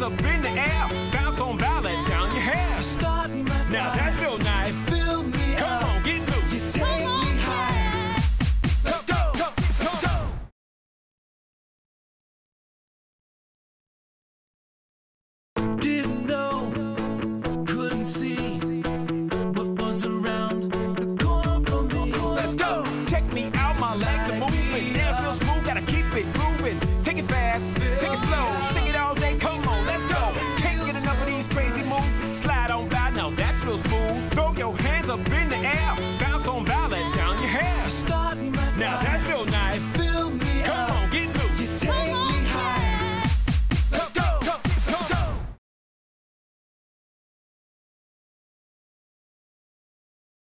hands up in the air, bounce on valid down your hair. You start my. Now that's real nice. Fill me Come up. on, get loose. You take me high. Let's go. Go, let's go. Didn't know, couldn't see what was around the corner. Let's go. Check me out, my legs are moving. Real smooth, gotta keep it. Take it fast, take it slow. up in the air, bounce on Valentine.